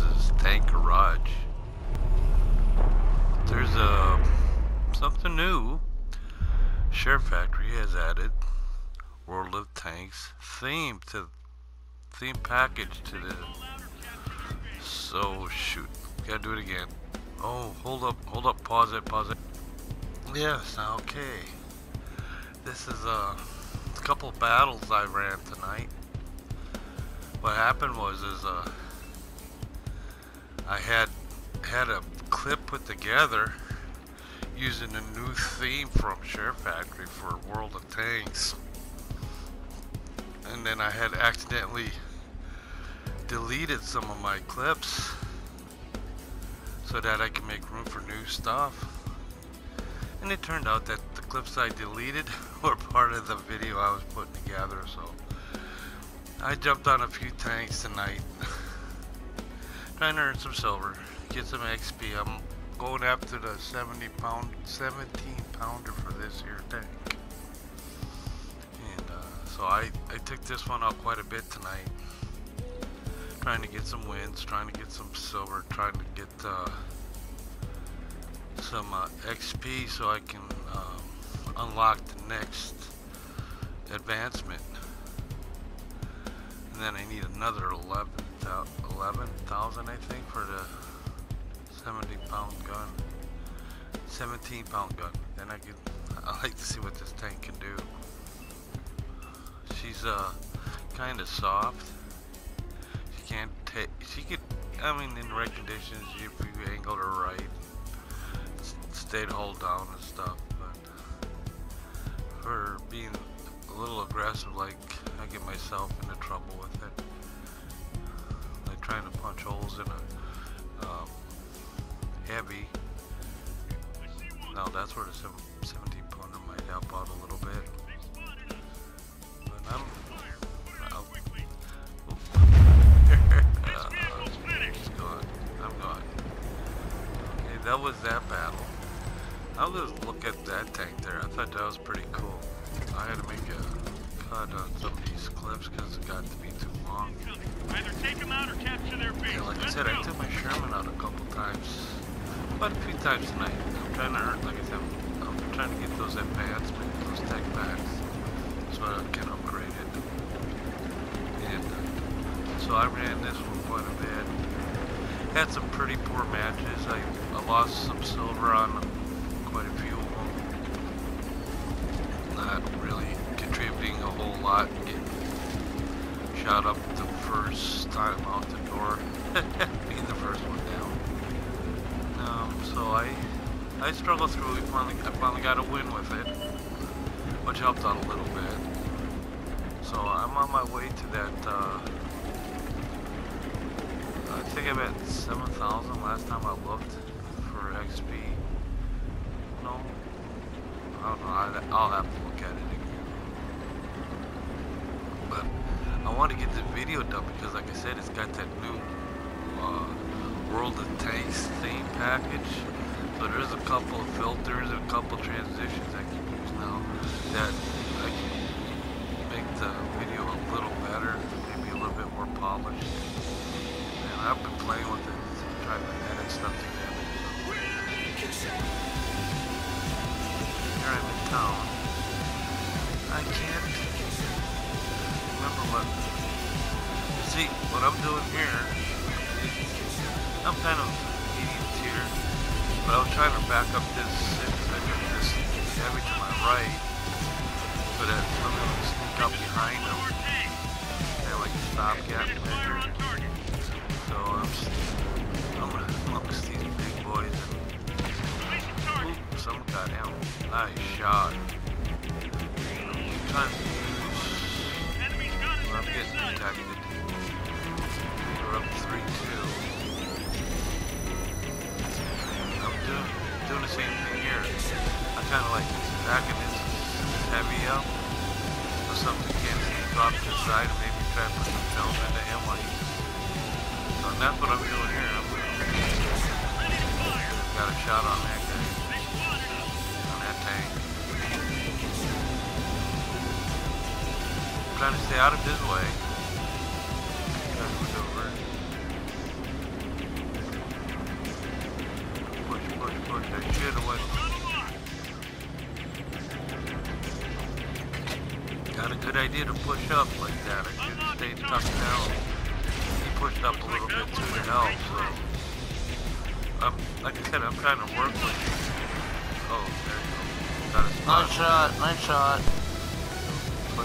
Is Tank Garage. There's a something new. Share Factory has added World of Tanks theme to theme package to the. So shoot, gotta do it again. Oh, hold up, hold up, pause it, pause it. Yes, okay. This is a couple battles I ran tonight. What happened was is uh I had had a clip put together using a new theme from Share Factory for World of Tanks. And then I had accidentally deleted some of my clips so that I can make room for new stuff. And it turned out that the clips I deleted were part of the video I was putting together, so I jumped on a few tanks tonight. To earn some silver, get some XP. I'm going after the 70 pound, 17 pounder for this here tank. And uh, so I, I took this one out quite a bit tonight. Trying to get some wins, trying to get some silver, trying to get uh, some uh, XP so I can um, unlock the next advancement. And then I need another 11,000, I think, for the 70 pound gun. 17 pound gun. Then I can, I like to see what this tank can do. She's uh, kind of soft. She can't take, she could, I mean, in right conditions, if you angled her right, stayed hold down and stuff, but for being a little aggressive, like I get myself into trouble with it. Trying to punch holes in a um, heavy. Now that's where the 17 pounder might help out a little bit. But I'm. I'm that was that battle. I'll just look at that tank there. I thought that was pretty cool. I had to make a cut on some of these clips because it got to be too long. Either take them out or capture their base. Yeah, like I said, I took my Sherman out a couple times. Quite a few times tonight. I'm trying to earn, like I said, I'm trying to get those advancements, those tech packs, so I can upgrade it. And uh, so I ran this one quite a bit. Had some pretty poor matches. I, I lost some silver on quite a few of them. Not really contributing a whole lot. Getting shot up the first time out the door. Being the first one down. Um, so I I struggled through. We finally, I finally got a win with it, which helped out a little bit. So I'm on my way to that. Uh, I think I'm at 7,000 last time I looked for XP. No, I don't know. I'll have to look at it. But I want to get the video done because, like I said, it's got that new uh, World of Tanks theme package. So there's a couple of filters and a couple of transitions I can use now that I can make the video a little better, maybe a little bit more polished. And I've been playing with it, trying to edit stuff together. Here I'm in town. I can't remember what. See, what I'm doing here I'm kind of medium tier, but I'm trying to back up this this heavy to my right so that I'm to sneak up behind them and like stopgap measure. So I'm, I'm gonna amongst these big boys and Oop, someone got him. Nice shot. I'm trying detected. We're up 3 2. I'm doing, doing the same thing here. I'm kind of like backing this heavy up. Or something can't see drop to the side and maybe try to put some film into him while he's. So that's what I'm doing here. I'm got a shot on that guy. trying to stay out of his way. Push, push, push that shit away. Not a good idea to push up like that. I should have stayed tucked down. He pushed up a little bit too to help, so. I'm, like I said, I'm kind of work. Oh, there you go. Got a spot. Nice shot, nice shot. I'm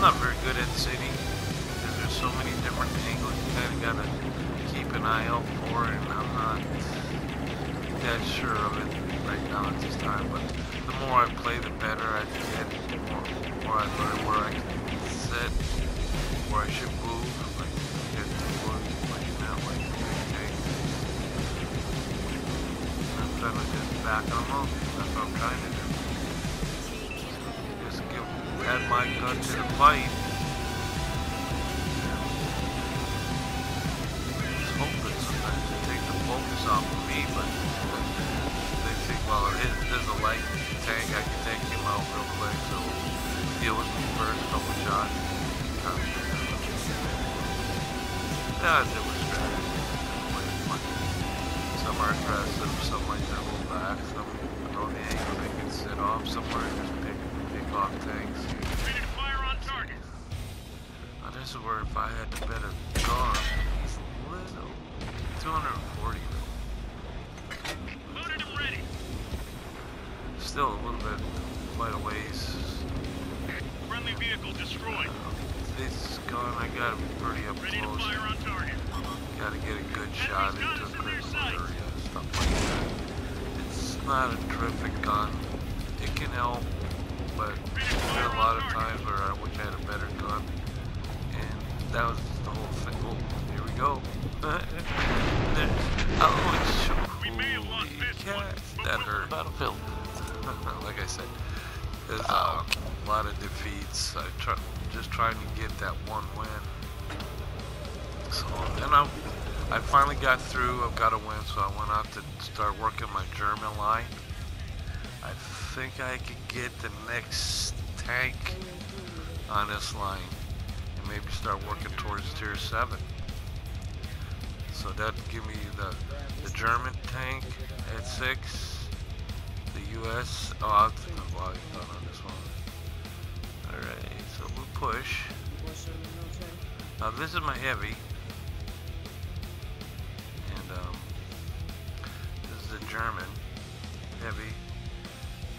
not very good at city because there's so many different angles you kind of gotta keep an eye out for, and I'm not that sure of it right now at this time. But the more I play, the better I get. The more, more I learn where I can sit, where I should move, Trying to just back them up. That's what I'm trying to do. Just give, add my gun to the fight. Just hoping sometimes to take the focus off of me, but they think, well, his, there's a light tank, I can take him out real quick, so deal with me first, couple shots. Yeah, there was strategy. Some are aggressive, some like back, some know the angle they can sit off, somewhere just pick, pick off tanks. Ready to fire on target. Is where if I had to bet a gun, he's little, 240 though. Loaded and ready. Still a little bit, quite a ways. Friendly vehicle destroyed. This gun, I gotta be pretty up Ready to fire on target. Gotta get a good shot into a critical area, stuff like that. It's not a terrific gun. It can help, but Ready to there's been a lot of times where I wish I had a better gun. And that was the whole thing. Oh, here we go. Oh, it's We may have lost holy this cats, but That we'll- hurt. Battlefield. like I said, there's uh, a lot of defeats. I try, just trying to get that one win. So then I, I finally got through. I've got a win, so I went out to start working my German line. I think I could get the next tank on this line and maybe start working towards tier seven. So that'd give me the the German tank at six, the U.S. Oh, I'll do the volume on this one. All right, so we'll push. Now this is my heavy, German heavy.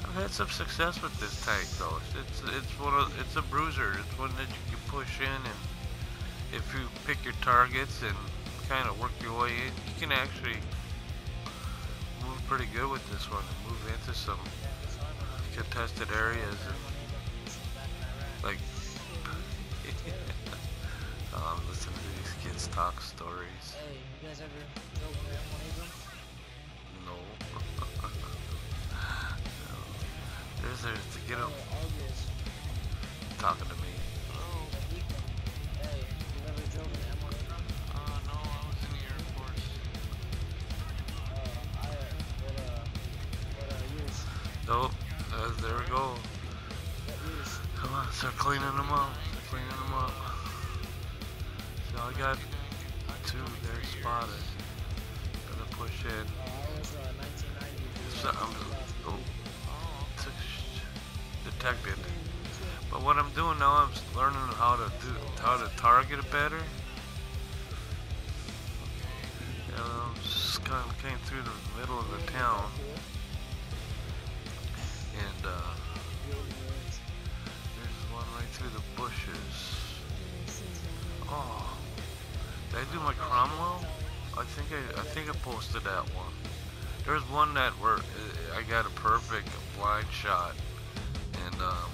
I've had some success with this tank though. It's it's, one of it's a bruiser. It's one that you can push in, and if you pick your targets and kind of work your way in, you can actually move pretty good with this one and move into some contested areas and like oh, I'm listening to these kids talk stories. Hey, There's to get them talking to But what I'm doing now, I'm learning how to do how to target it better. You know, just kind of came through the middle of the town, and uh, there's one right through the bushes. Oh, did I do my Cromwell? I think I, I think I posted that one. There's one that where uh, I got a perfect blind shot, and um,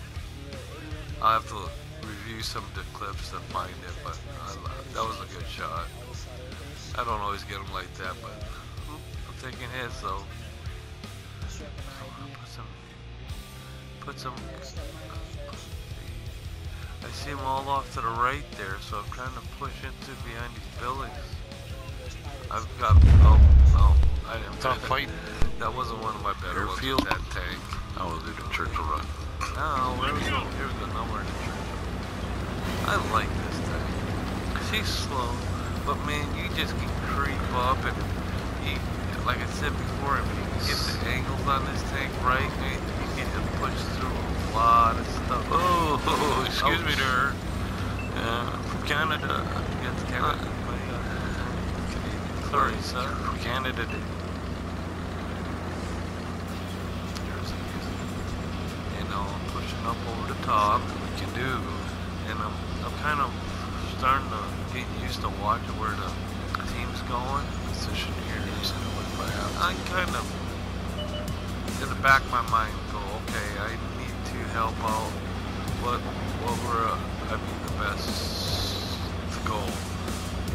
I have to review some of the clips to find it, but I, that was a good shot. I don't always get them like that, but I'm taking hits though. Put some, put some. I see them all off to the right there, so I'm trying to push into behind these buildings. I've got. Oh, oh, I didn't. Tough fight. That wasn't one of my better ones. Airfield? That tank. I was in the Churchill Run. Where we go? Here we go. Now we're in the. I like this thing. She's slow, but man, you just can creep up and you, like I said before, if you can get the angles on this tank right, man, you can just push through a lot of stuff. Oh, excuse me there. Uh, from Canada. Yes, Canada. Uh, Sorry, sir. From Canada. You know, I'm pushing up over the top. Can do. and I'm, I'm kind of starting to get used to watching where the team's going. Position here. I kind of, in the back of my mind, go, okay, I need to help out. What, what were, uh, mean, the best goal.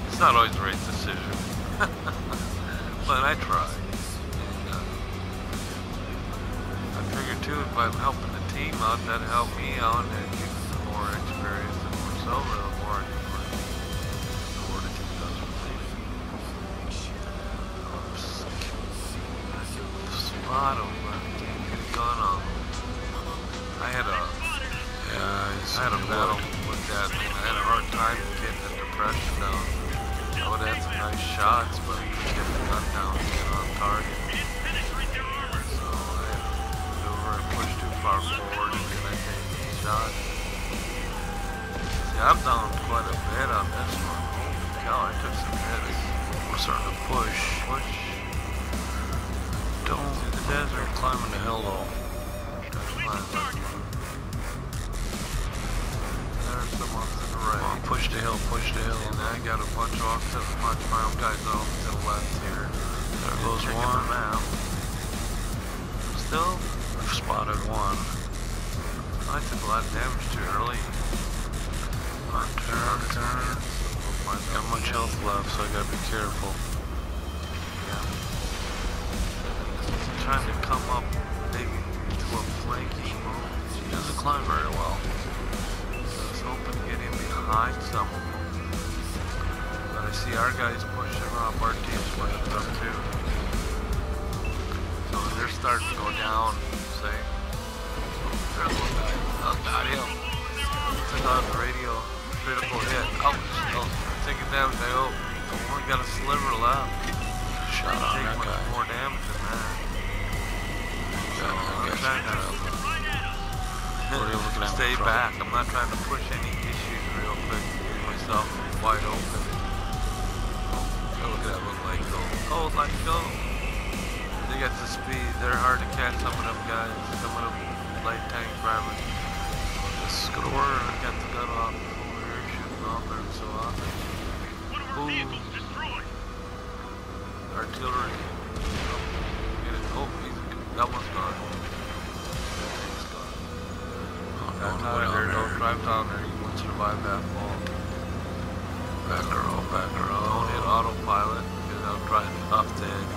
It's not always the right decision, but I try. And uh, I figure too, if I'm helping team out, that'd help me out and give me some more experience and more so, a little more experience. The more team does with me. Spot him, but can't get a gun on him. I had a, Yeah, I had a battle with that. I had a hard time getting the depression down. I would have had some nice shots, but I couldn't get the gun down to get on target. We didn't penetrate their armor. So I had to maneuver and push too far forward and then I take a shot. See, I'm down quite a bit on this one. Holy cow, I took some hits. We're starting to push. Push Don't. to the desert. Climbing the hill though. That's fine, that's fine. There's to the on, push the hill, push the hill. And I got a bunch off to the bunch my own guys off to the left here. There goes one. the map. Still, We've spotted one. I took a lot of damage too early. Got much health left, so I gotta be careful. Yeah. Trying to come up maybe to a flanking move. He doesn't climb very well. I was hoping to get in behind some of them. But I see our guys pushing up, our team's pushing up too. So they're starting to go down, say. There's one guy. Oh, got him. Took on the radio. Critical hit. Ouch. Oh, oh taking damage. I hope. Only oh, got a sliver left. Shot on take that much guy. more damage than that. So, I'm got trying to up. Right at us. What are you looking at stay back. I'm not trying to push any issues real quick. Get myself wide open. Oh, look at that light go. Oh. They got the speed. They're hard to catch. Some of them guys. Some of them light tank drivers. This is gonna work. I got the gun off over here shooting off there so often. One of our Ooh. vehicles destroyed. Artillery. Get it. Oh, he's, that one's gone. That tank's gone. Oh, Back no, out there, don't drive down there, you won't survive that fall. Back her up, back her up. Don't hit autopilot, because I'll drive off the edge.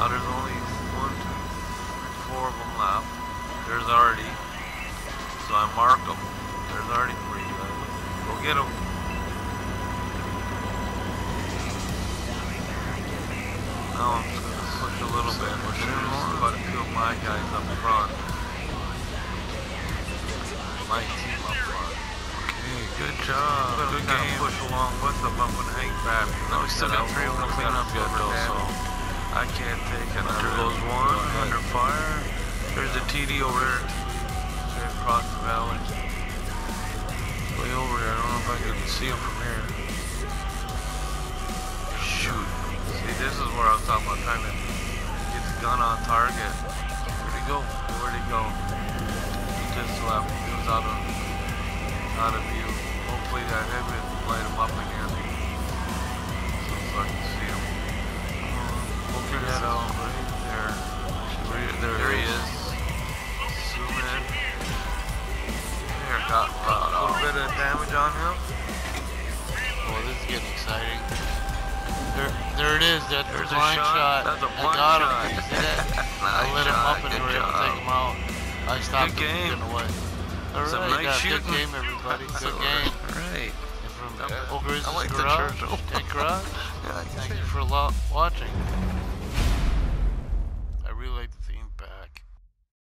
Now there's only one, two, three, four of them left. There's already, so I mark them. There's already three. Uh, go get them. Now I'm just gonna push a little bit. There's quite a few of my guys up front. My team up front. Okay, good job. gonna Good game. push along with them. I'm gonna hang back. No, we still got three of them to clean up yet though, so. I can't take another. Hunter goes one, under fire. There's a TD over there. Straight across the valley. Way over there. I don't know if I can see him from here. Shoot. See, this is where I was talking about trying to get the gun on target. Where'd he go? Where'd he go? He just left. He was out of out of view. Hopefully that headwind light him up again. So I can see him. Your head out right there. There, there, There he is. Zoom in. There, got a little bit of damage on him. Oh, this is getting exciting. There, there it is. That's There's a a blind shot. shot. That's a I blind got shot. him. You see that? I Nice lit him up and we were able to take him out. I stopped Good him game. from getting away. All Some nice yeah, shooting. good game, everybody. Good game. Alright. And from Yeah. OelGrez's I like the Garage, church. Garage. Yeah, I Thank you for lo- watching.